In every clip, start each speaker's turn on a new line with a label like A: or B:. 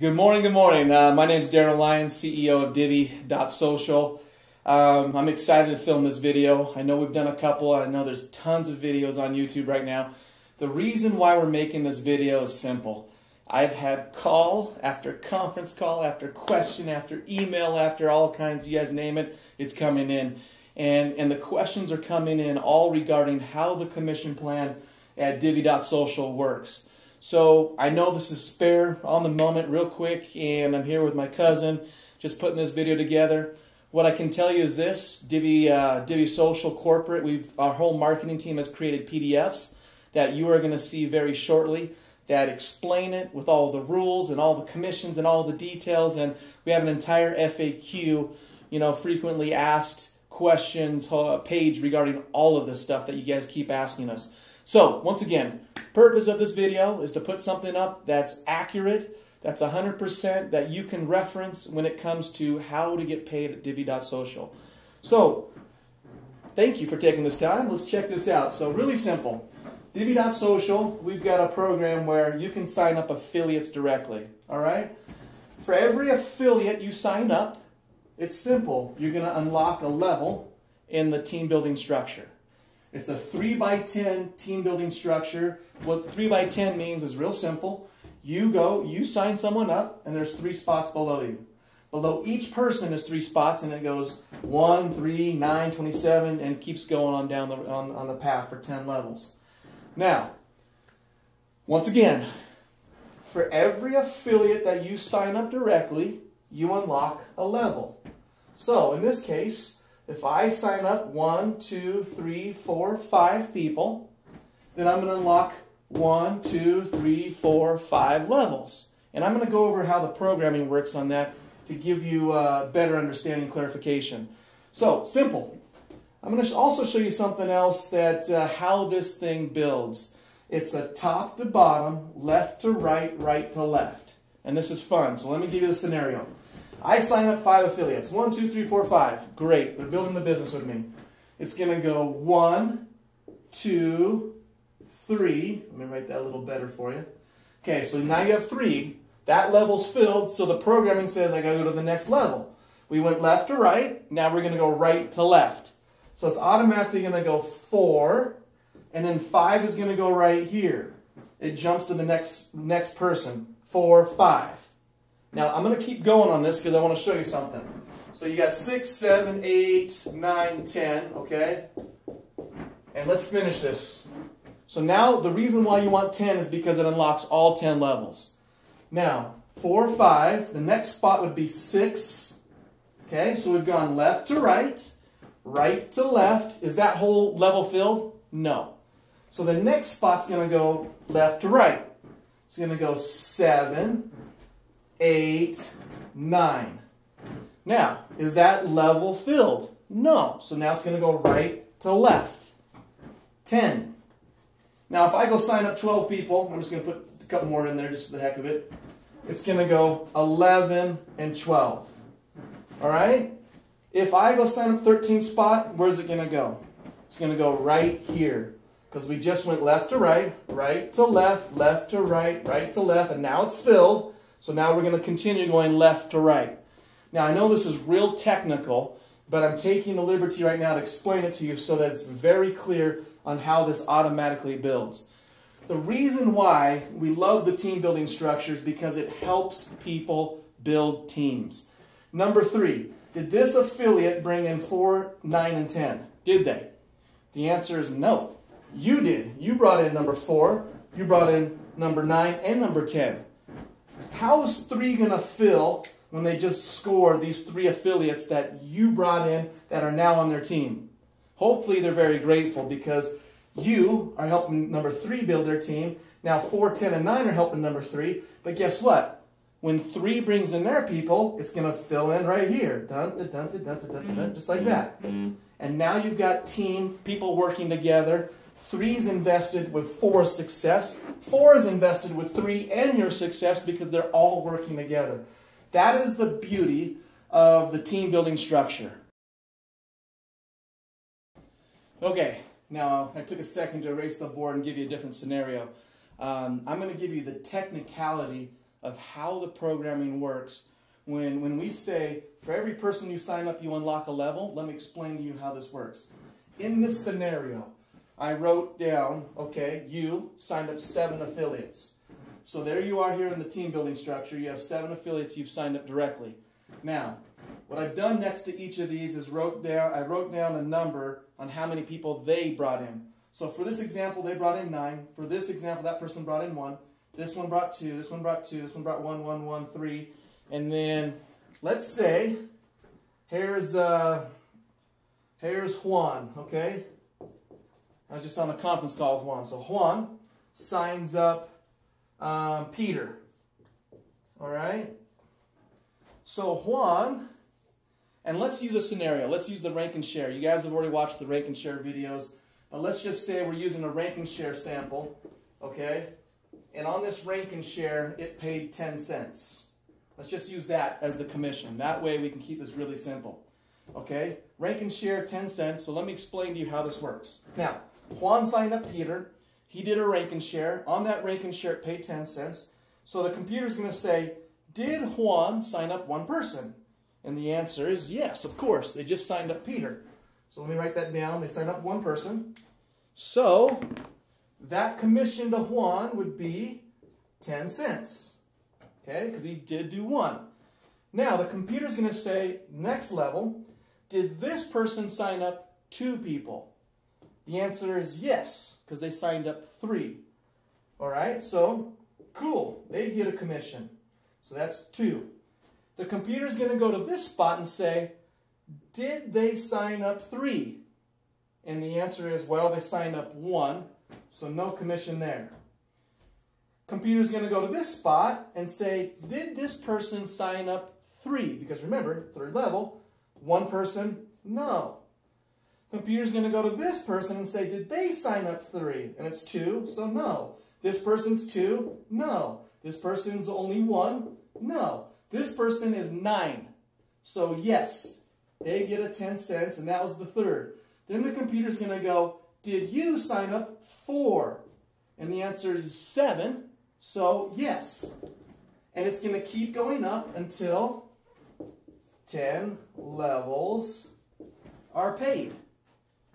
A: Good morning, good morning. Uh, my name is Darren Olayan, CEO of Divvee.social. Um, I'm excited to film this video. I know we've done a couple. I know there's tons of videos on YouTube right now. The reason why we're making this video is simple. I've had call after conference call after question after email after all kinds, you guys name it, it's coming in. And, and the questions are coming in all regarding how the commission plan at Divvee.social works. So I know this is spare on the moment real quick and I'm here with my cousin just putting this video together. What I can tell you is this, Divvee, uh, Divvee Social Corporate, we've, our whole marketing team has created PDFs that you are going to see very shortly that explain it with all the rules and all the commissions and all the details. And we have an entire FAQ, you know, frequently asked questions page regarding all of this stuff that you guys keep asking us. So, once again, purpose of this video is to put something up that's accurate, that's 100% that you can reference when it comes to how to get paid at Divvee.social. So, thank you for taking this time. Let's check this out. So, really simple. Divvee.social, we've got a program where you can sign up affiliates directly. All right? For every affiliate you sign up, it's simple. You're going to unlock a level in the team building structure. It's a 3 by 10 team building structure. What 3 by 10 means is real simple. You go, you sign someone up, and there's three spots below you. Below each person is three spots, and it goes 1, 3, 9, 27, and keeps going on down the, on, on the path for 10 levels. Now, once again, for every affiliate that you sign up directly, you unlock a level. So, in this case, if I sign up one, two, three, four, five people, then I'm going to unlock one, two, three, four, five levels. And I'm going to go over how the programming works on that to give you a better understanding clarification. So, simple. I'm going to also show you something else that uh, how this thing builds. It's a top to bottom, left to right, right to left. And this is fun. So let me give you a scenario. I sign up five affiliates. One, two, three, four, five. Great. They're building the business with me. It's going to go one, two, three. Let me write that a little better for you. Okay, so now you have three. That level's filled, so the programming says I got to go to the next level. We went left to right. Now we're going to go right to left. So it's automatically going to go four, and then five is going to go right here. It jumps to the next, next person. Four, five. Now I'm going to keep going on this because I want to show you something. So you got six, seven, eight, nine, ten, okay? And let's finish this. So now the reason why you want 10 is because it unlocks all 10 levels. Now, 4, 5, the next spot would be 6. Okay, so we've gone left to right right to left. Is that whole level filled? No. So the next spot's going to go left to right. It's going to go 7, 8, 9. Now, is that level filled? No. So now it's going to go right to left. 10. Now, if I go sign up 12 people, I'm just going to put a couple more in there just for the heck of it. It's going to go 11 and 12. All right? If I go sign up 13 spot, where's it going to go? It's going to go right here. Because we just went left to right, right to left, left to right, right to left, and now it's filled. So now we're going to continue going left to right. Now I know this is real technical, but I'm taking the liberty right now to explain it to you so that it's very clear on how this automatically builds. The reason why we love the team building structure is because it helps people build teams. Number three, did this affiliate bring in 4, 9, and 10? Did they? The answer is no. You did. You brought in number 4, you brought in number 9, and number 10. How is 3 going to fill when they just scored these three affiliates that you brought in that are now on their team? Hopefully they're very grateful because you are helping number 3 build their team. Now 4, 10, and 9 are helping number 3. But guess what? When three brings in their people, it's going to fill in right here. Dun, dun, dun, dun, dun, dun, dun, just like that. And now you've got team, people working together. Three's invested with four success. Four is invested with three and your success because they're all working together. That is the beauty of the team building structure. Okay, now I took a second to erase the board and give you a different scenario. Um, I'm going to give you the technicality of how the programming works. When, when we say, for every person you sign up, you unlock a level, let me explain to you how this works. In this scenario, I wrote down, okay, you signed up seven affiliates. So there you are here in the team building structure. You have seven affiliates you've signed up directly. Now, what I've done next to each of these is wrote down, I wrote down a number on how many people they brought in. So for this example, they brought in nine. For this example, that person brought in one. This one brought two. This one brought two. This one brought one, one, one, three. And then let's say here's uh, here's Juan. Okay, I was just on a conference call with Juan. So Juan signs up um, Peter. All right. So Juan, and let's use a scenario. Let's use the rank and share. You guys have already watched the rank and share videos. But let's just say we're using a rank and share sample, okay? And on this rank and share, it paid 10 cents. Let's just use that as the commission. That way we can keep this really simple. Okay? Rank and share 10 cents. So let me explain to you how this works. Now, Juan signed up Peter. He did a rank and share. On that rank and share, it paid 10 cents. So the computer is going to say, did Juan sign up one person? And the answer is yes, of course. They just signed up Peter. So let me write that down. They signed up one person. So that commission to Juan would be 10 cents. Okay, because he did do one. Now the computer is going to say, next level, did this person sign up two people? The answer is yes, because they signed up three. All right, so cool. They get a commission. So that's two. The computer is going to go to this spot and say, did they sign up three? And the answer is, well, they signed up one, so no commission there. Computer's going to go to this spot and say, did this person sign up three? Because remember, third level, one person, no. Computer's going to go to this person and say, did they sign up three? And it's two, so no. This person's two, no. This person's only one, no. This person is nine, so yes. They get a 10 cents, and that was the third. Then the computer's going to go, did you sign up four? And the answer is seven, so yes. And it's going to keep going up until 10 levels are paid.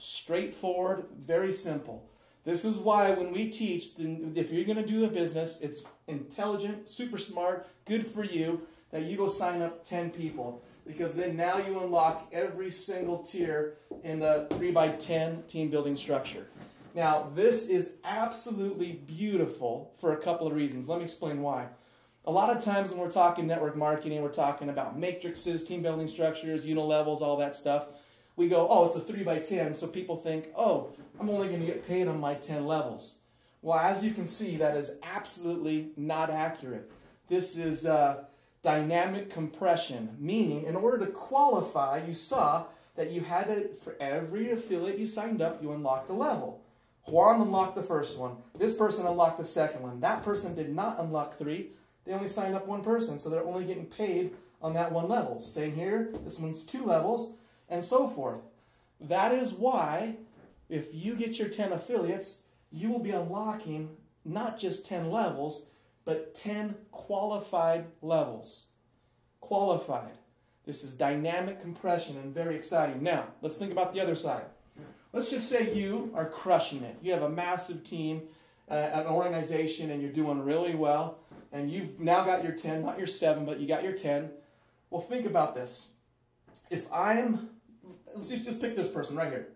A: Straightforward, very simple. This is why when we teach, if you're going to do a business, it's intelligent, super smart, good for you, that you go sign up 10 people because then now you unlock every single tier in the 3 by 10 team building structure. Now, this is absolutely beautiful for a couple of reasons. Let me explain why. A lot of times when we're talking network marketing, we're talking about matrices, team building structures, unilevels, all that stuff. We go, oh, it's a 3 by 10, so people think, oh, I'm only going to get paid on my 10 levels. Well, as you can see, that is absolutely not accurate. This is uh, dynamic compression, meaning in order to qualify, you saw that you had to, for every affiliate you signed up, you unlocked a level. Juan unlocked the first one. This person unlocked the second one. That person did not unlock three. They only signed up one person, so they're only getting paid on that one level. Same here. This one's two levels, and so forth. That is why, if you get your 10 affiliates, you will be unlocking not just 10 levels, but 10 qualified levels. Qualified. This is dynamic compression and very exciting. Now, let's think about the other side. Let's just say you are crushing it. You have a massive team, uh, an organization, and you're doing really well. And you've now got your 10, not your 7, but you got your 10. Well, think about this. If I'm, let's just pick this person right here.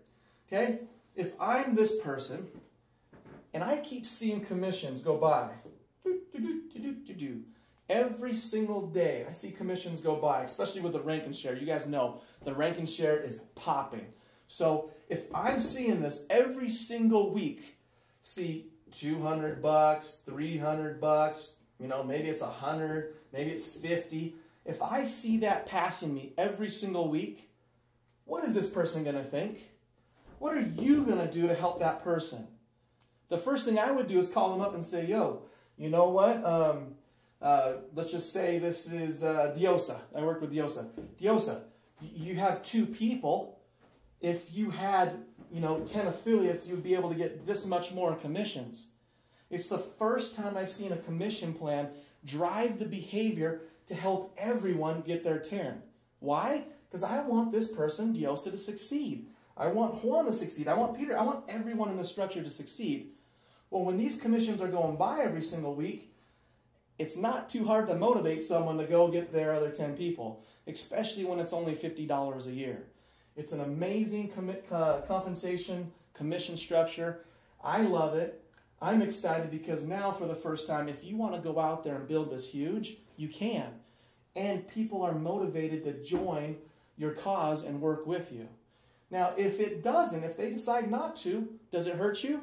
A: Okay? If I'm this person, and I keep seeing commissions go by, Every single day, I see commissions go by, especially with the rank and share. You guys know the rank and share is popping. So if I'm seeing this every single week, see 200 bucks, 300 bucks, you know, maybe it's 100, maybe it's 50. If I see that passing me every single week, what is this person going to think? What are you going to do to help that person? The first thing I would do is call them up and say, yo, you know what? Um, uh, let's just say this is uh, Diosa. I work with Diosa. Diosa, you have two people. If you had, you know, 10 affiliates, you'd be able to get this much more in commissions. It's the first time I've seen a commission plan drive the behavior to help everyone get their 10. Why? Because I want this person, Diosa, to succeed. I want Juan to succeed. I want Peter, I want everyone in the structure to succeed. Well, when these commissions are going by every single week, it's not too hard to motivate someone to go get their other 10 people, especially when it's only $50 a year. It's an amazing commit, uh, compensation commission structure. I love it. I'm excited because now, for the first time, if you want to go out there and build this huge, you can. And people are motivated to join your cause and work with you. Now, if it doesn't, if they decide not to, does it hurt you?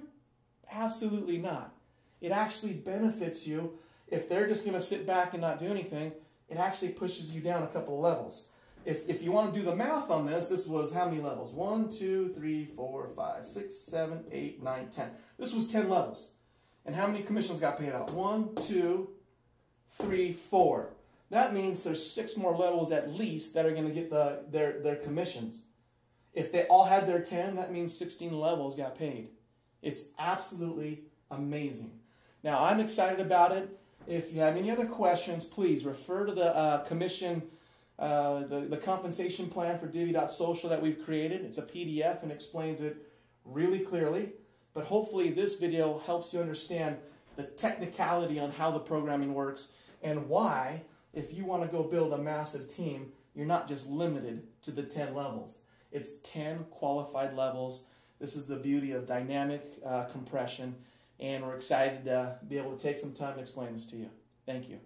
A: Absolutely not. It actually benefits you. If they're just going to sit back and not do anything, it actually pushes you down a couple levels. If, if you want to do the math on this, this was how many levels? One, two, three, four, five, six, seven, eight, nine, ten. This was 10 levels. And how many commissions got paid out? One, two, three, four. That means there's six more levels at least that are going to get the, their, their commissions. If they all had their 10, that means 16 levels got paid. It's absolutely amazing. Now, I'm excited about it. If you have any other questions, please refer to the uh, commission, uh, the, the compensation plan for Divvee.social that we've created. It's a PDF and explains it really clearly. But hopefully, this video helps you understand the technicality on how the programming works and why, if you want to go build a massive team, you're not just limited to the 10 levels. It's 10 qualified levels. This is the beauty of dynamic uh, compression, and we're excited to be able to take some time to explain this to you. Thank you.